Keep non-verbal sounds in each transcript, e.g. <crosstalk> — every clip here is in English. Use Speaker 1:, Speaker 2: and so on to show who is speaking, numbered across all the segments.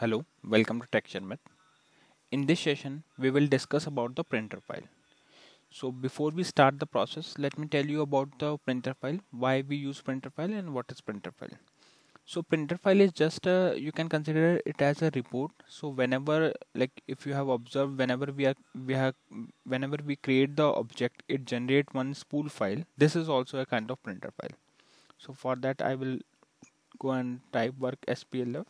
Speaker 1: Hello, welcome to TechSharmit. In this session, we will discuss about the printer file. So before we start the process, let me tell you about the printer file, why we use printer file and what is printer file. So printer file is just a, you can consider it as a report. So whenever like if you have observed whenever we are we have whenever we create the object, it generate one spool file. This is also a kind of printer file. So for that I will go and type work SPLF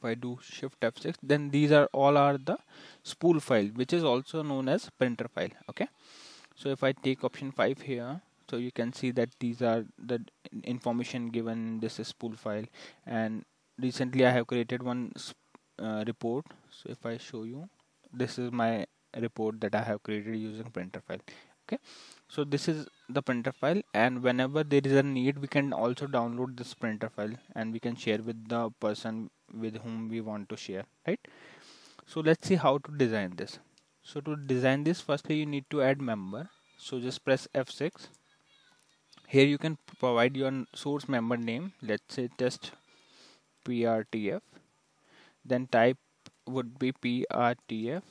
Speaker 1: if I do shift F6 then these are all are the spool file which is also known as printer file okay? So if I take option 5 here so you can see that these are the information given this is spool file. And recently I have created one uh, report. So if I show you this is my report that I have created using printer file okay? So this is the printer file and whenever there is a need we can also download this printer file and we can share with the person with whom we want to share right? So let's see how to design this. So to design this firstly you need to add member. So just press F6 here you can provide your source member name. Let's say test prtf then type would be prtf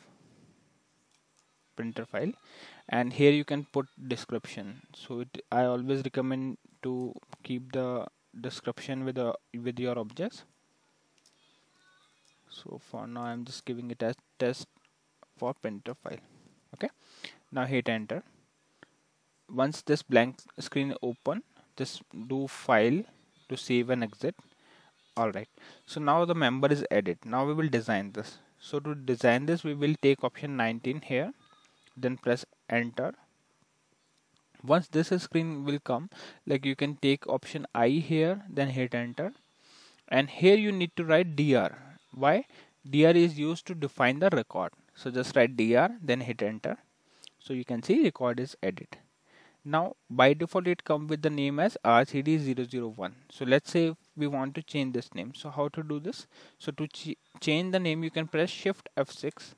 Speaker 1: printer file. And here you can put description. So it, I always recommend to keep the description with the with your objects so for now I'm just giving it as test for printer file. Okay? Now hit enter. Once this blank screen open just do file to save and exit. Alright. So now the member is added. Now we will design this. So to design this we will take option 19 here then press enter. Once this screen will come like you can take option I here then hit enter. And here you need to write dr why? Dr is used to define the record. So just write dr then hit enter. So you can see record is added now by default it comes with the name as rcd001 so let's say we want to change this name. So how to do this? So to ch change the name you can press shift f6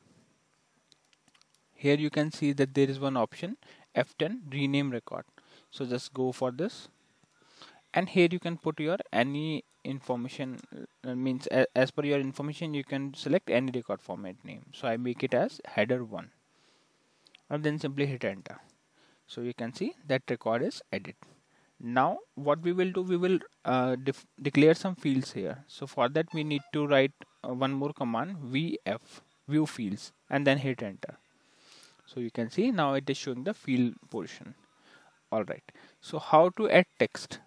Speaker 1: here you can see that there is one option F10 rename record. So just go for this. And here you can put your any information uh, means as per your information you can select any record format name. So I make it as header 1 and then simply hit enter. So you can see that record is added now what we will do we will uh, declare some fields here. So for that we need to write uh, one more command vf view fields and then hit enter. So you can see now it is showing the field portion. All right. So how to add text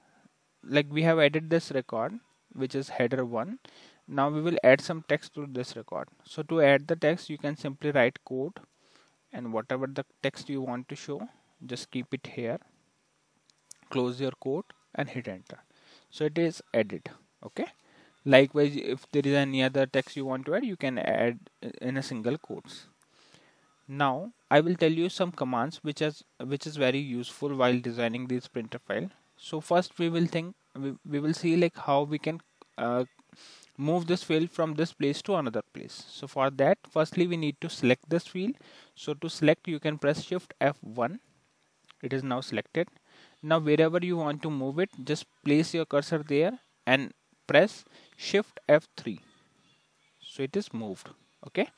Speaker 1: like we have added this record which is header 1 now we will add some text to this record. So to add the text you can simply write code and whatever the text you want to show just keep it here. Close your code and hit enter. So it is added okay? Likewise if there is any other text you want to add you can add in a single quotes. Now I will tell you some commands which is which is very useful while designing this printer file. So first we will think we, we will see like how we can uh, move this field from this place to another place. So for that firstly we need to select this field. So to select you can press shift F1. It is now selected. Now wherever you want to move it just place your cursor there and press shift F3. So it is moved. Okay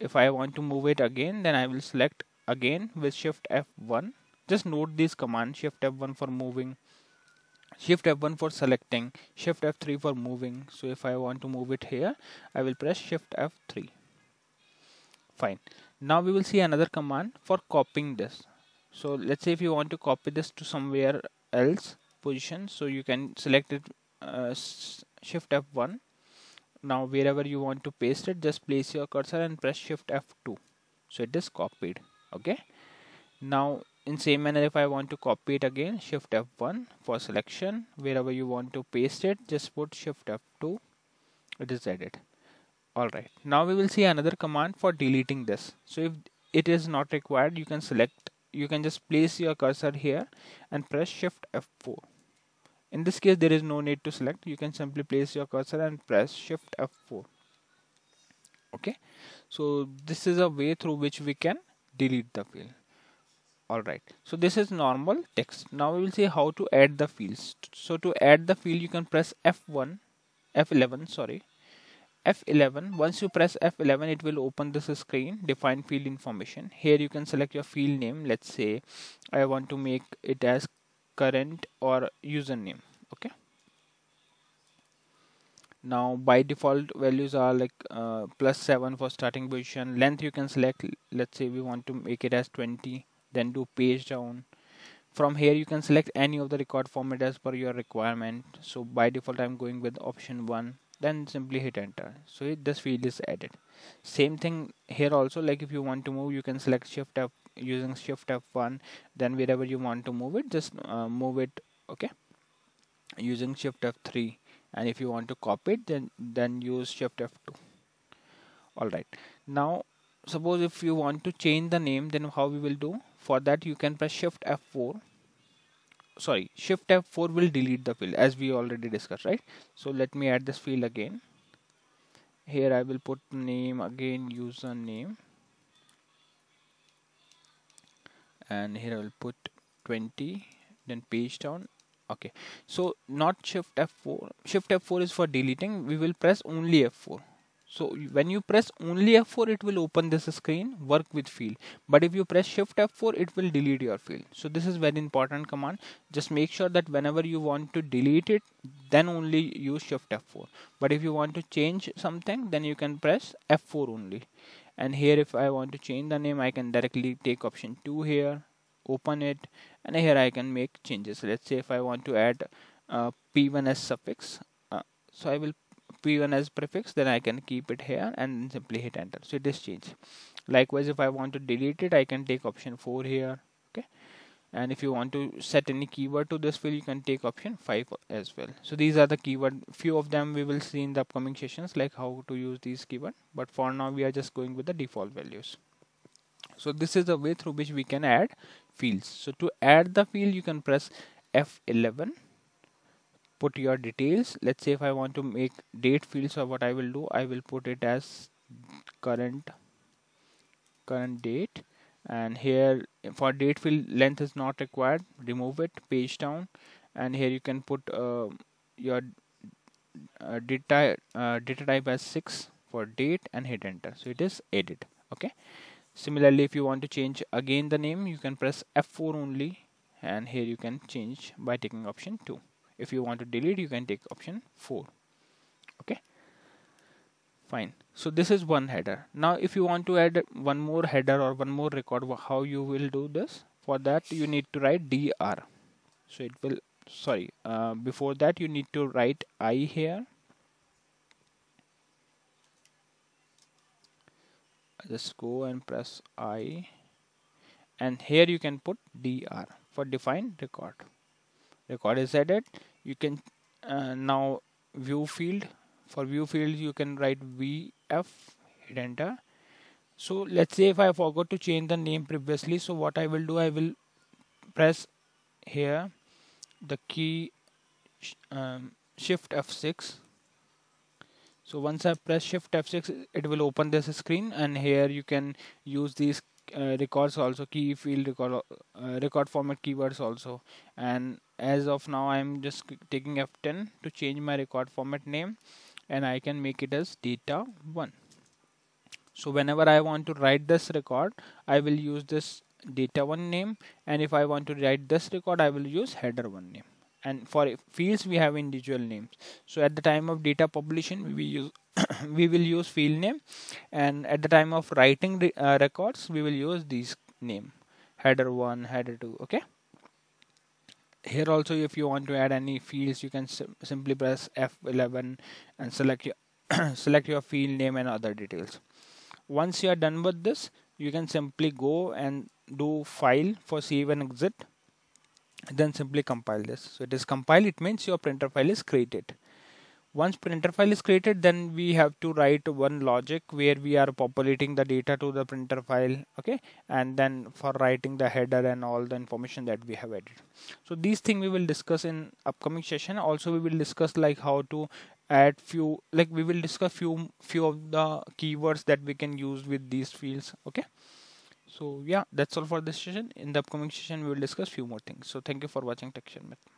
Speaker 1: if I want to move it again then I will select again with shift F1 just note this command shift F1 for moving shift F1 for selecting shift F3 for moving. So if I want to move it here I will press shift F3 fine. Now we will see another command for copying this. So let's say if you want to copy this to somewhere else position so you can select it uh, shift F1 now wherever you want to paste it just place your cursor and press shift F2 so it is copied. Okay? Now in same manner if I want to copy it again shift F1 for selection wherever you want to paste it just put shift F2 it is added. Alright now we will see another command for deleting this. So if it is not required you can select you can just place your cursor here and press shift F4 in this case there is no need to select. You can simply place your cursor and press shift F4 okay? So this is a way through which we can delete the field alright so this is normal text. Now we will see how to add the fields. So to add the field you can press F1 F11 sorry. F11 once you press F11 it will open this screen define field information. Here you can select your field name. Let's say I want to make it as current or username okay? Now by default values are like uh, plus 7 for starting position. Length you can select. Let's say we want to make it as 20 then do page down. From here you can select any of the record format as per your requirement. So by default I'm going with option 1 then simply hit enter. So this field is added. Same thing here also like if you want to move you can select shift F using shift F1 then wherever you want to move it just uh, move it okay? Using shift F3 and if you want to copy it then then use shift F2 all right. Now suppose if you want to change the name then how we will do for that you can press shift F4 sorry shift F4 will delete the field as we already discussed right? So let me add this field again. Here I will put name again username. And here I will put 20 then page down. Okay. So not shift F4 shift F4 is for deleting. We will press only F4 so when you press only F4 it will open this screen work with field. But if you press shift F4 it will delete your field. So this is very important command. Just make sure that whenever you want to delete it then only use shift F4 but if you want to change something then you can press F4 only. And here if I want to change the name I can directly take option 2 here open it and here I can make changes. Let's say if I want to add uh, p1 as suffix uh, so I will p1 as prefix then I can keep it here and simply hit enter. So it is changed. Likewise if I want to delete it I can take option 4 here okay? And if you want to set any keyword to this field you can take option 5 as well. So these are the keyword few of them we will see in the upcoming sessions like how to use these keyword. But for now we are just going with the default values. So this is the way through which we can add fields. So to add the field you can press F11 put your details. Let's say if I want to make date field so what I will do I will put it as current current date. And here for date field length is not required. Remove it page down. And here you can put uh, your uh, data uh, data type as 6 for date and hit enter. So it is edit okay? Similarly if you want to change again the name you can press F4 only. And here you can change by taking option 2 if you want to delete you can take option 4 okay? Fine. So this is one header. Now if you want to add one more header or one more record how you will do this? For that you need to write dr so it will sorry uh, before that you need to write i here. Just go and press i. And here you can put dr for define record record is added. You can uh, now view field. For view field you can write vf hit enter. So let's say if I forgot to change the name previously so what I will do I will press here the key um, shift F6 so once I press shift F6 it will open this screen and here you can use these uh, records also key field record uh, record format keywords also. And as of now I'm just taking F10 to change my record format name and I can make it as data 1 so whenever I want to write this record I will use this data 1 name and if I want to write this record I will use header 1 name. And for fields we have individual names. So at the time of data publication we use <coughs> we will use field name. And at the time of writing the uh, records we will use these name. Header 1 header 2 okay? Here also if you want to add any fields you can sim simply press F11 and select your <coughs> select your field name and other details. Once you are done with this you can simply go and do file for save and exit then simply compile this. So it is compiled it means your printer file is created once printer file is created then we have to write one logic where we are populating the data to the printer file okay? And then for writing the header and all the information that we have added. So these things we will discuss in upcoming session. Also we will discuss like how to add few like we will discuss few few of the keywords that we can use with these fields okay? So yeah that's all for this session. In the upcoming session we will discuss few more things. So thank you for watching TechSharmit